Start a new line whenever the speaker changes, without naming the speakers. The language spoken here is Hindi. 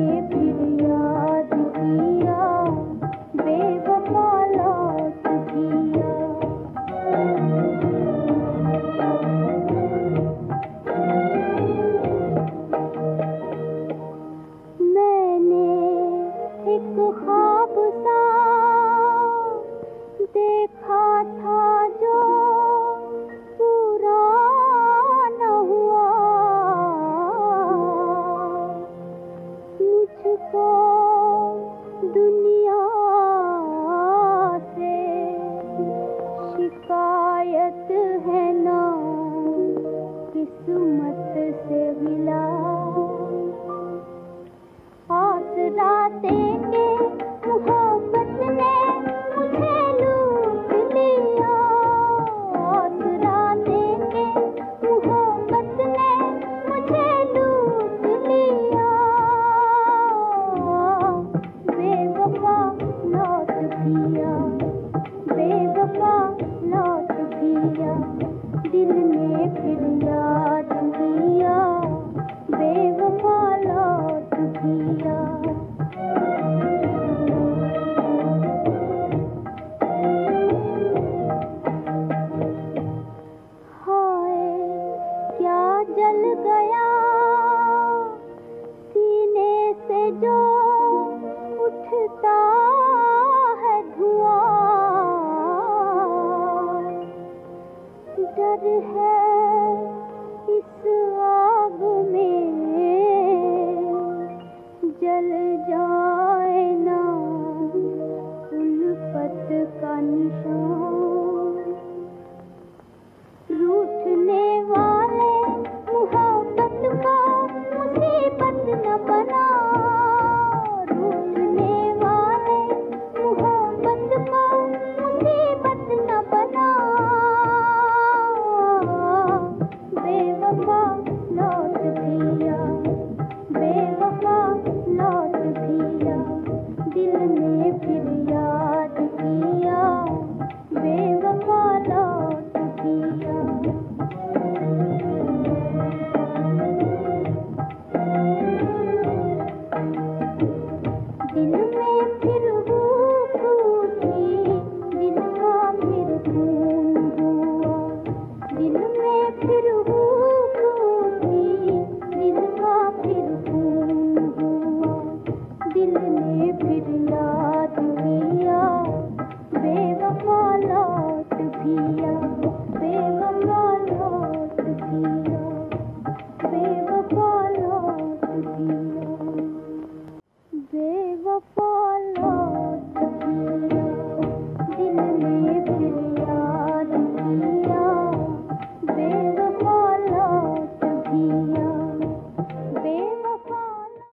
फिर डर है इस